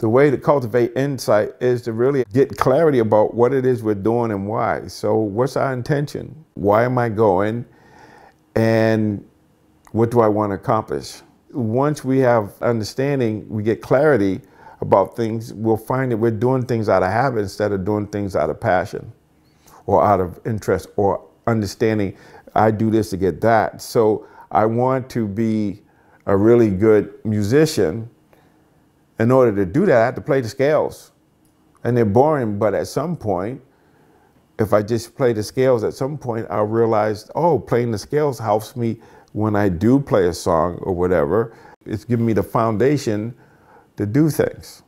the way to cultivate insight is to really get clarity about what it is we're doing and why. So, what's our intention? Why am I going? And what do I want to accomplish? Once we have understanding, we get clarity about things, we'll find that we're doing things out of habit instead of doing things out of passion or out of interest or understanding I do this to get that. So I want to be a really good musician in order to do that, I have to play the scales. And they're boring, but at some point, if I just play the scales, at some point I'll realize, oh, playing the scales helps me when I do play a song or whatever. It's giving me the foundation to do things.